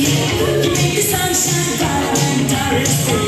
Make the sunshine bright and Yeah.